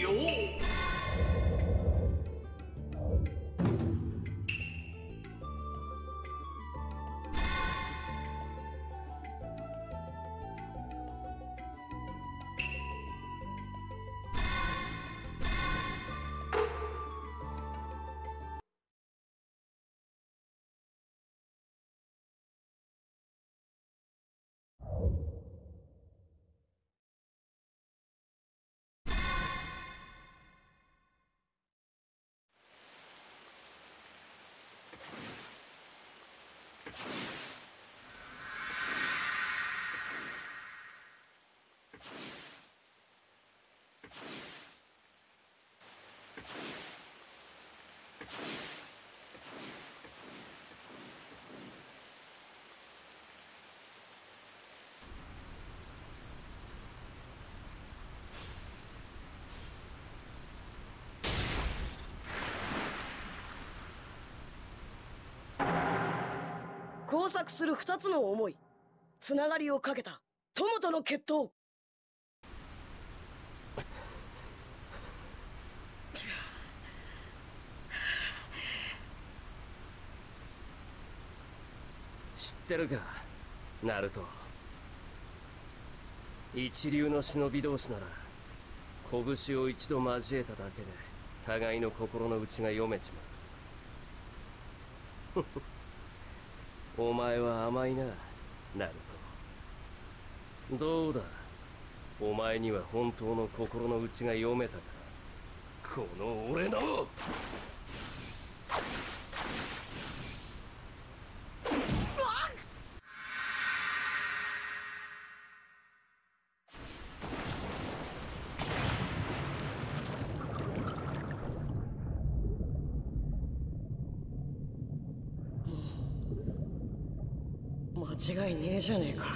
よ交錯する二つの思いつながりをかけた友との決闘。知ってるかナルト。一流の忍び同士なら拳を一度交えただけで互いの心の内が読めちまう。お前は甘いな。ナルトどうだ？お前には本当の心の内が読めたか？この俺の！違いねえじゃねえか。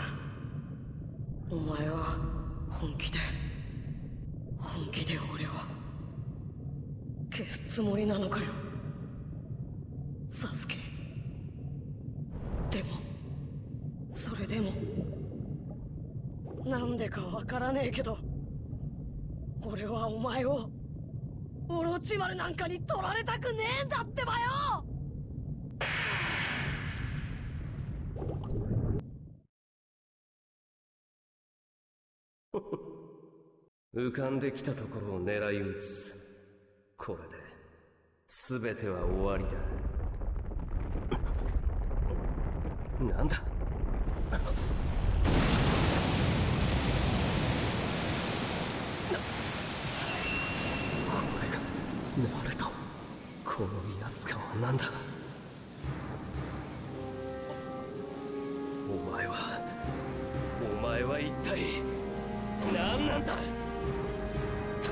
お前は本気で本気で俺を消すつもりなのかよ。サスケ。でもそれでもなんでかわからねえけど俺はお前をオロチマルなんかに取られたくねえんだってばよ！浮かんできたところを狙い撃つ。これで全ては終わりだ。なんだ？これがナルトこの威圧感は何だ？お前はお前は一体何なんだ？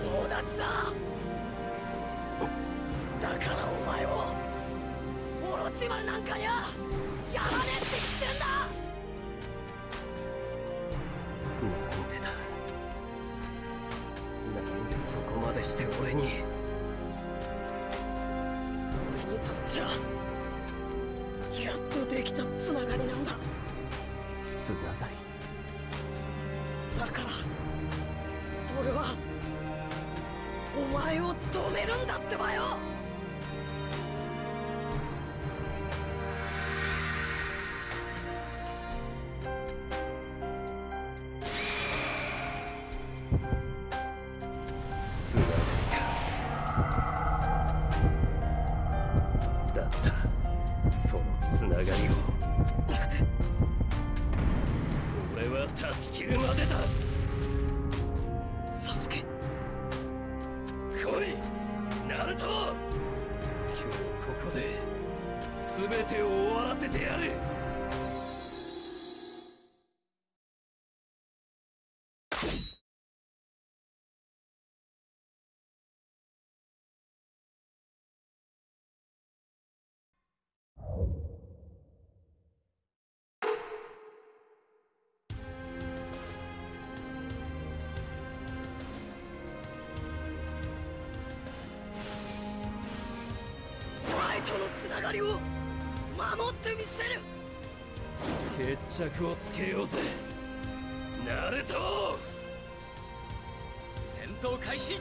友達だ。だからお前をオロチマルなんかにゃやらねえって言ってんだ。なんでだなんでそこまでして俺に。俺にとっちゃやっとできたつながりなんだ。つながり。だから俺はお前を止めるんだってばよ！つながりか。だったそのつながりを。俺は断ち切るまでだ。今日ここで全てを終わらせてやる。とのつながりを守ってみせる。決着をつけようぜ。ナルト！戦闘開始。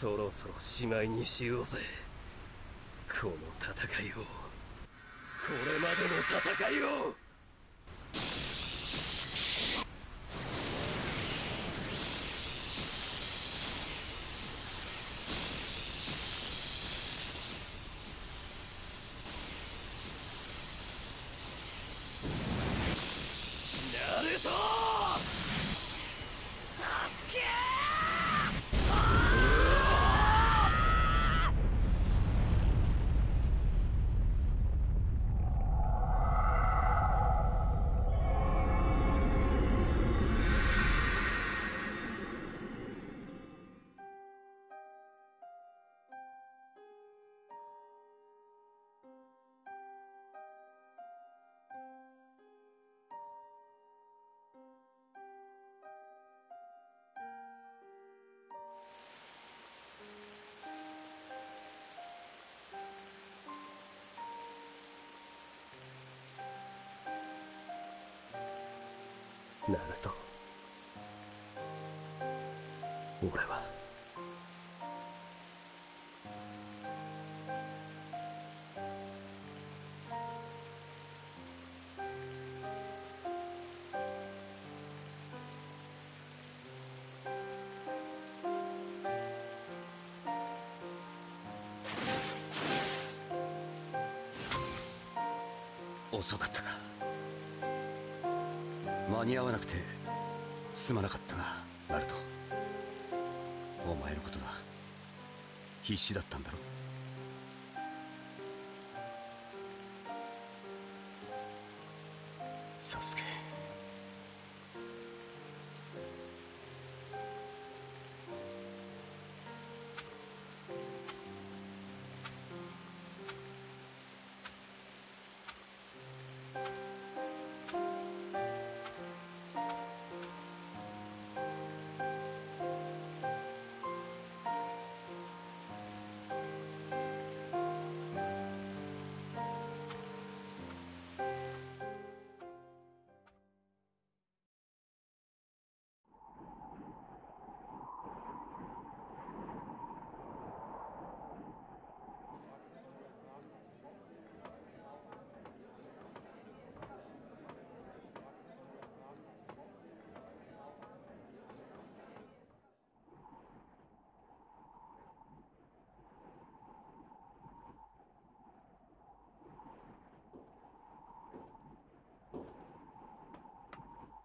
そろそろしまいにしようぜ。この戦いを。これまでの戦いを。ナルト俺は。遅かったか。間に合わなくてすまなかったなナルト。お前のことだ。必死だったんだろ。サスケ。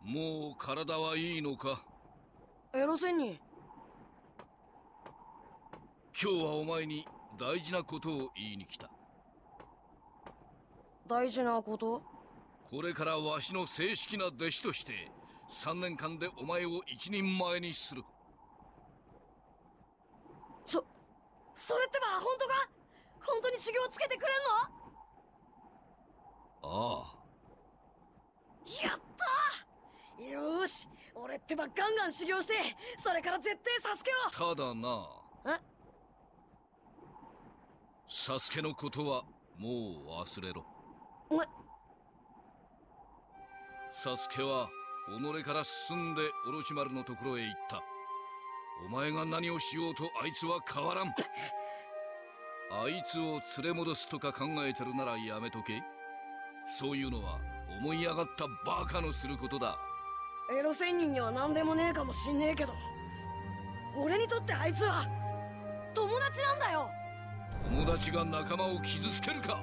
もう体はいいのか？エロゼニ今日はお前に大事なことを言いに来た。大事なこと？これからわしの正式な弟子として3年間でお前を一人前にする。そそれってば本当か？本当に修行つけてくれんの？あやったよーし俺ってばガンガン修行してそれから絶対サスケを。あただな。え？サスケのことはもう忘れろ。ねサスケは己から進んでオロチマルのところへ行った。お前が何をしようとあいつは変わらん。あいつを連れ戻すとか考えてるならやめとけ。そういうのは思い上がったバカのすることだエロ仙人には何でもねえかもしんねえけど。俺にとってあいつは友達なんだよ。友達が仲間を傷つけるか。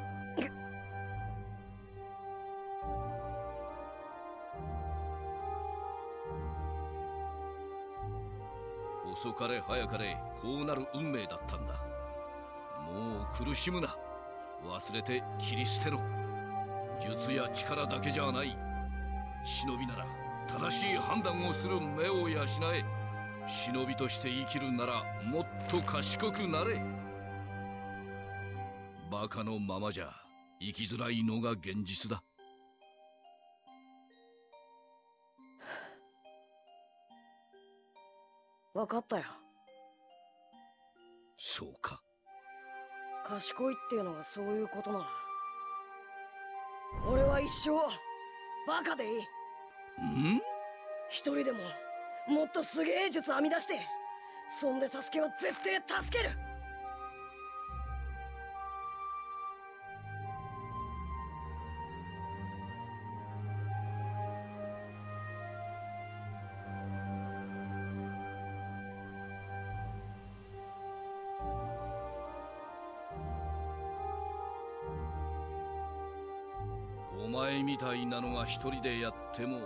遅かれ早かれこうなる運命だったんだ。もう苦しむな。忘れて切り捨てろ。術や力だけじゃない。忍びなら正しい判断をする目を養え忍びとして生きるならもっと賢くなれ。バカのままじゃ生きづらいのが現実だ。分かったよ。そうか。賢いっていうのがそういうことなら。俺は一生バカでいいん一人でももっとすげえ術編み出してそんでサスケは絶対助ける。お前みたいなのが一人でやっても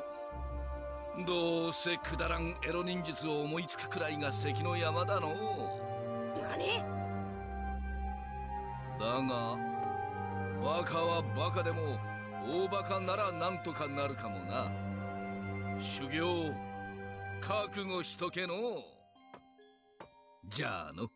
どうせくだらんエロ忍術を思いつくくらいが関の山だの何？だがバカはバカでも大バカならなんとかなるかもな。修行覚悟しとけの。じゃあの